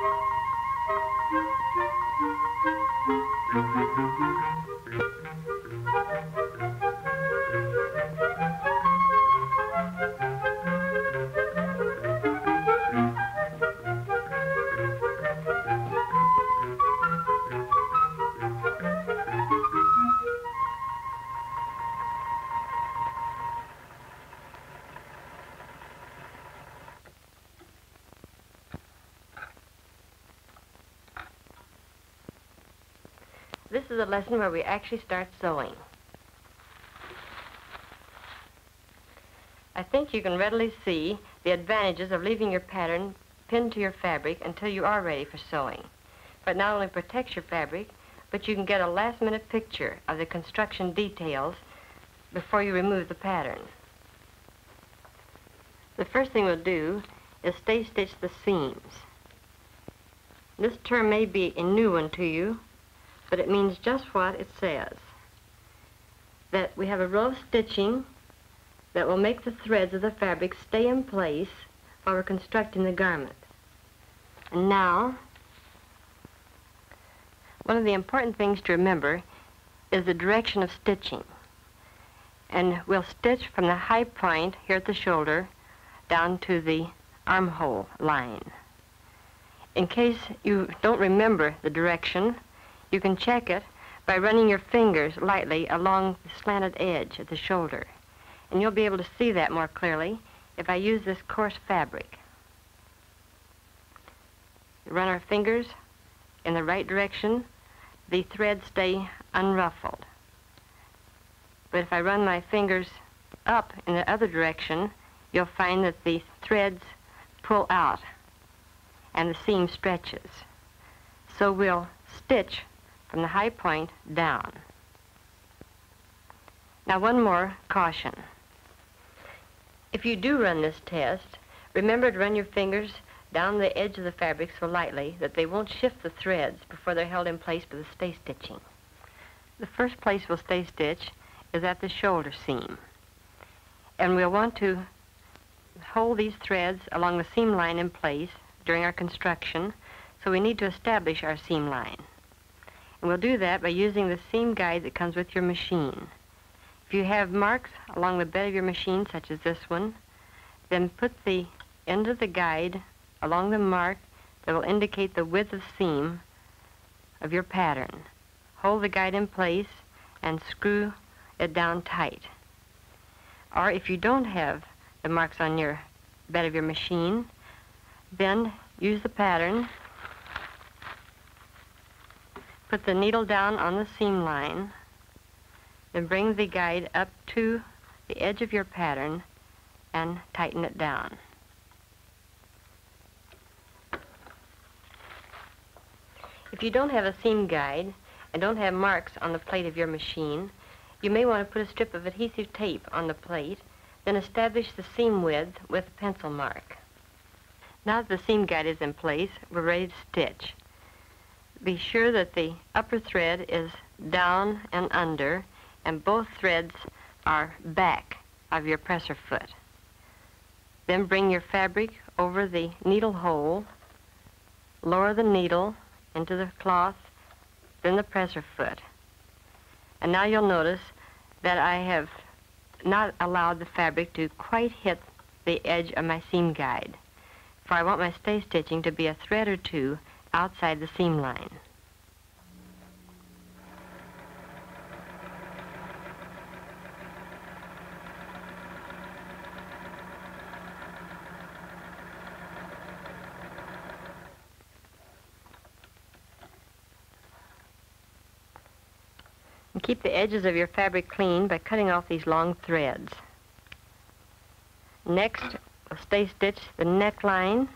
This is a lesson where we actually start sewing. I think you can readily see the advantages of leaving your pattern pinned to your fabric until you are ready for sewing. But not only protects your fabric, but you can get a last minute picture of the construction details before you remove the pattern. The first thing we'll do is stay stitch the seams. This term may be a new one to you, but it means just what it says. That we have a row of stitching that will make the threads of the fabric stay in place while we're constructing the garment. And now, one of the important things to remember is the direction of stitching. And we'll stitch from the high point here at the shoulder down to the armhole line. In case you don't remember the direction, you can check it by running your fingers lightly along the slanted edge at the shoulder. And you'll be able to see that more clearly if I use this coarse fabric. Run our fingers in the right direction, the threads stay unruffled. But if I run my fingers up in the other direction, you'll find that the threads pull out and the seam stretches. So we'll stitch from the high point down. Now one more caution. If you do run this test, remember to run your fingers down the edge of the fabric so lightly that they won't shift the threads before they're held in place by the stay stitching. The first place we'll stay stitch is at the shoulder seam. And we'll want to hold these threads along the seam line in place during our construction, so we need to establish our seam line. And we'll do that by using the seam guide that comes with your machine. If you have marks along the bed of your machine, such as this one, then put the end of the guide along the mark that will indicate the width of seam of your pattern. Hold the guide in place and screw it down tight. Or if you don't have the marks on your bed of your machine, then use the pattern Put the needle down on the seam line, then bring the guide up to the edge of your pattern and tighten it down. If you don't have a seam guide and don't have marks on the plate of your machine, you may want to put a strip of adhesive tape on the plate, then establish the seam width with a pencil mark. Now that the seam guide is in place, we're ready to stitch be sure that the upper thread is down and under and both threads are back of your presser foot. Then bring your fabric over the needle hole, lower the needle into the cloth, then the presser foot. And now you'll notice that I have not allowed the fabric to quite hit the edge of my seam guide, for I want my stay stitching to be a thread or two outside the seam line. And keep the edges of your fabric clean by cutting off these long threads. Next, stay stitch the neckline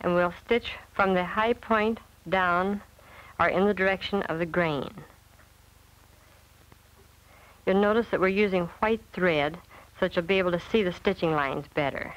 and we'll stitch from the high point down or in the direction of the grain. You'll notice that we're using white thread so that you'll be able to see the stitching lines better.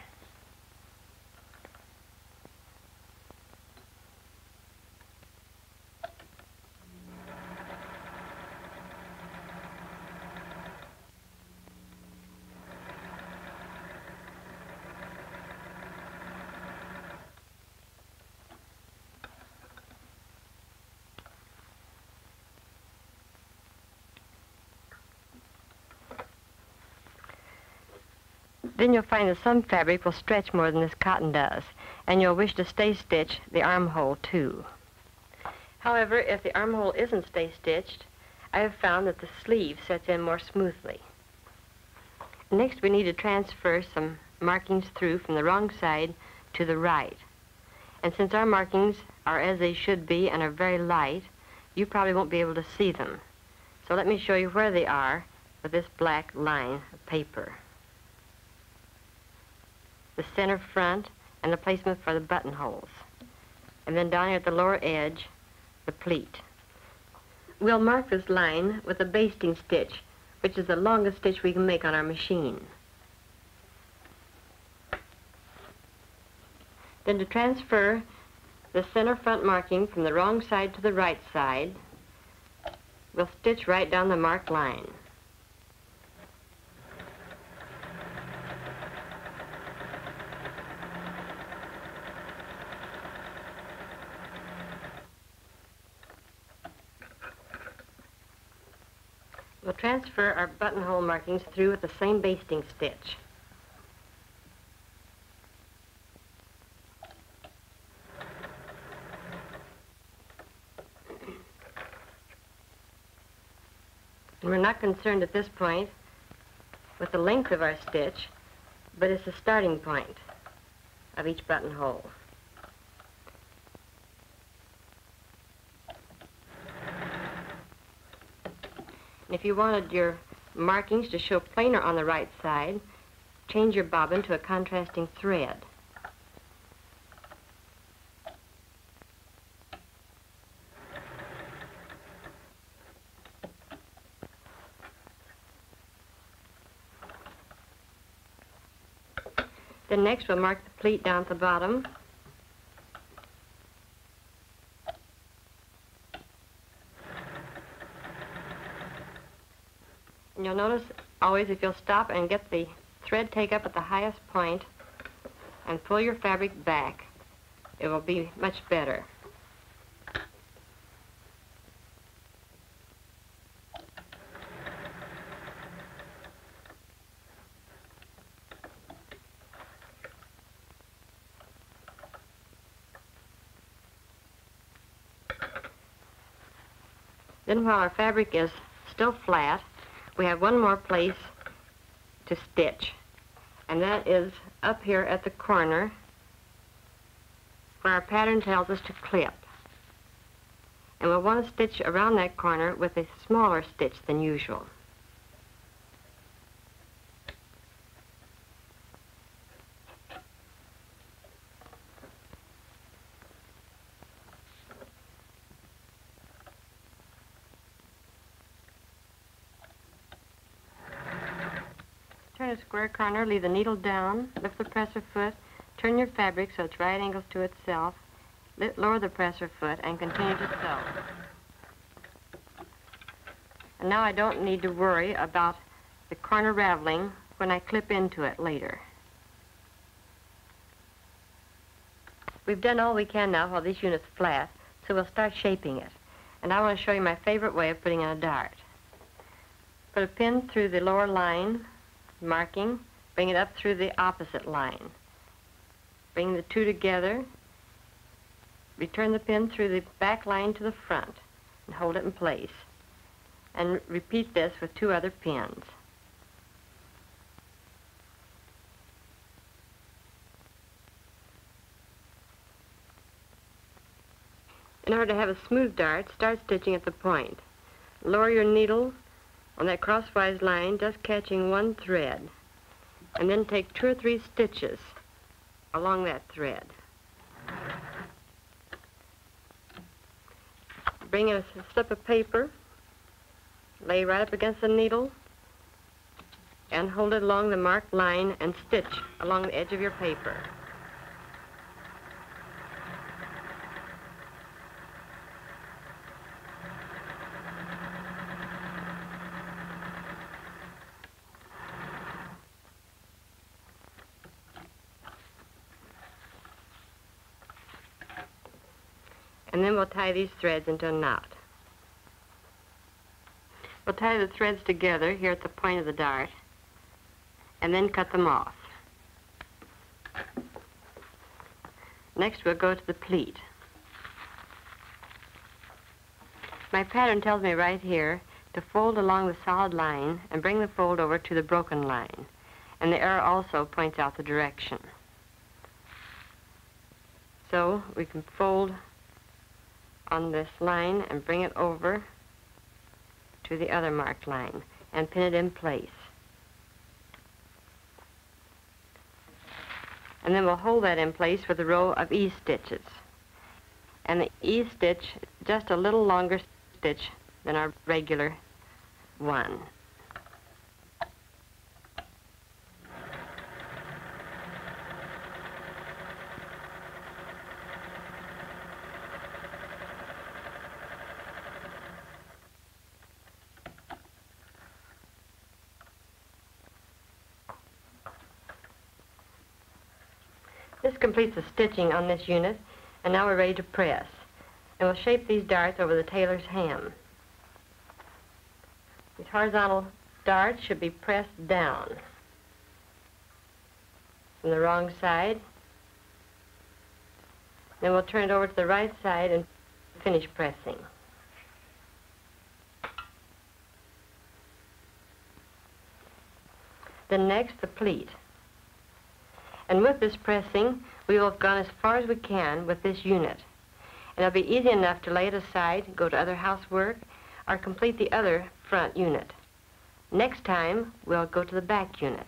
Then you'll find that some fabric will stretch more than this cotton does, and you'll wish to stay stitch the armhole too. However, if the armhole isn't stay stitched, I have found that the sleeve sets in more smoothly. Next, we need to transfer some markings through from the wrong side to the right. And since our markings are as they should be and are very light, you probably won't be able to see them. So let me show you where they are with this black line of paper. The center front and the placement for the buttonholes. And then down here at the lower edge, the pleat. We'll mark this line with a basting stitch, which is the longest stitch we can make on our machine. Then to transfer the center front marking from the wrong side to the right side, we'll stitch right down the marked line. We'll transfer our buttonhole markings through with the same basting stitch. And we're not concerned at this point with the length of our stitch, but it's the starting point of each buttonhole. If you wanted your markings to show plainer on the right side, change your bobbin to a contrasting thread. Then next we'll mark the pleat down at the bottom. And you'll notice always if you'll stop and get the thread take up at the highest point and pull your fabric back, it will be much better. Then while our fabric is still flat, we have one more place to stitch. And that is up here at the corner where our pattern tells us to clip. And we'll want to stitch around that corner with a smaller stitch than usual. Turn a square corner, leave the needle down, lift the presser foot, turn your fabric so it's right angles to itself, lower the presser foot, and continue to sew. And now I don't need to worry about the corner raveling when I clip into it later. We've done all we can now while this unit's flat, so we'll start shaping it. And I want to show you my favorite way of putting in a dart. Put a pin through the lower line, marking, bring it up through the opposite line. Bring the two together, return the pin through the back line to the front and hold it in place. And repeat this with two other pins. In order to have a smooth dart, start stitching at the point. Lower your needle on that crosswise line, just catching one thread. And then take two or three stitches along that thread. Bring in a slip of paper, lay right up against the needle, and hold it along the marked line and stitch along the edge of your paper. then we'll tie these threads into a knot. We'll tie the threads together here at the point of the dart and then cut them off. Next we'll go to the pleat. My pattern tells me right here to fold along the solid line and bring the fold over to the broken line. And the arrow also points out the direction. So we can fold on this line and bring it over to the other marked line and pin it in place. And then we'll hold that in place with a row of E stitches. And the E stitch, just a little longer stitch than our regular one. Completes the stitching on this unit, and now we're ready to press. And we'll shape these darts over the tailor's ham. These horizontal darts should be pressed down from the wrong side. Then we'll turn it over to the right side and finish pressing. Then next, the pleat. And with this pressing, we will have gone as far as we can with this unit. And it'll be easy enough to lay it aside, go to other housework, or complete the other front unit. Next time, we'll go to the back unit.